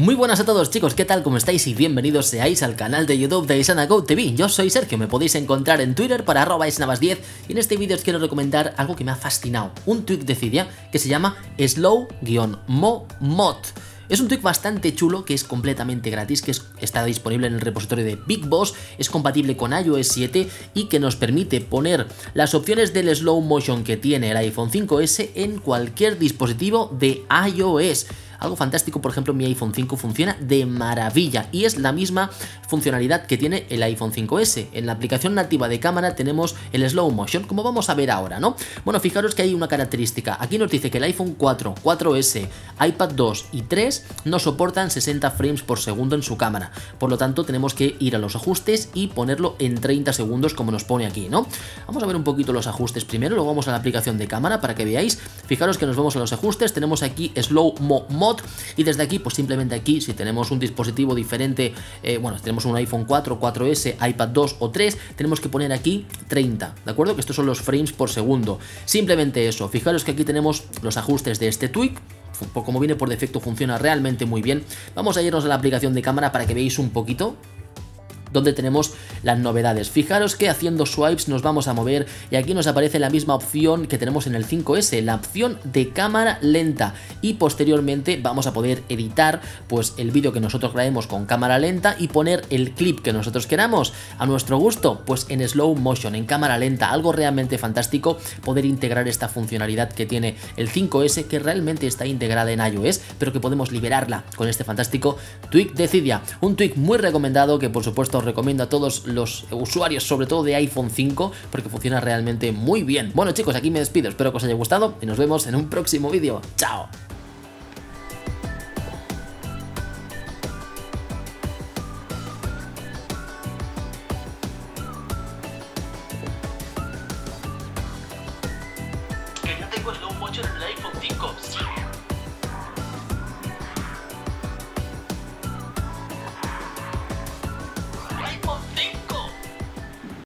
Muy buenas a todos chicos, ¿qué tal? ¿Cómo estáis? Y bienvenidos seáis al canal de YouTube de IsanaGo TV. Yo soy Sergio, me podéis encontrar en Twitter para arroba 10 y en este vídeo os quiero recomendar algo que me ha fascinado, un tweet de Cydia que se llama Slow-Mo Mod. Es un tweak bastante chulo que es completamente gratis, que está disponible en el repositorio de Big Boss, es compatible con iOS 7 y que nos permite poner las opciones del slow motion que tiene el iPhone 5S en cualquier dispositivo de iOS. Algo fantástico, por ejemplo, mi iPhone 5 funciona de maravilla y es la misma funcionalidad que tiene el iPhone 5S. En la aplicación nativa de cámara tenemos el slow motion, como vamos a ver ahora, ¿no? Bueno, fijaros que hay una característica. Aquí nos dice que el iPhone 4, 4S, iPad 2 y 3 no soportan 60 frames por segundo en su cámara. Por lo tanto, tenemos que ir a los ajustes y ponerlo en 30 segundos como nos pone aquí, ¿no? Vamos a ver un poquito los ajustes primero, luego vamos a la aplicación de cámara para que veáis. Fijaros que nos vamos a los ajustes, tenemos aquí Slow Mo y desde aquí, pues simplemente aquí, si tenemos un dispositivo diferente, eh, bueno, si tenemos un iPhone 4, 4S, iPad 2 o 3, tenemos que poner aquí 30, ¿de acuerdo? Que estos son los frames por segundo. Simplemente eso, fijaros que aquí tenemos los ajustes de este tweak, como viene por defecto funciona realmente muy bien. Vamos a irnos a la aplicación de cámara para que veáis un poquito donde tenemos las novedades. Fijaros que haciendo swipes nos vamos a mover y aquí nos aparece la misma opción que tenemos en el 5S, la opción de cámara lenta. Y posteriormente vamos a poder editar pues el vídeo que nosotros grabemos con cámara lenta y poner el clip que nosotros queramos. A nuestro gusto, pues en slow motion, en cámara lenta, algo realmente fantástico poder integrar esta funcionalidad que tiene el 5S que realmente está integrada en iOS, pero que podemos liberarla con este fantástico tweak de Cydia, un tweak muy recomendado que por supuesto recomiendo a todos los usuarios, sobre todo de iPhone 5, porque funciona realmente muy bien. Bueno chicos, aquí me despido, espero que os haya gustado y nos vemos en un próximo vídeo. ¡Chao!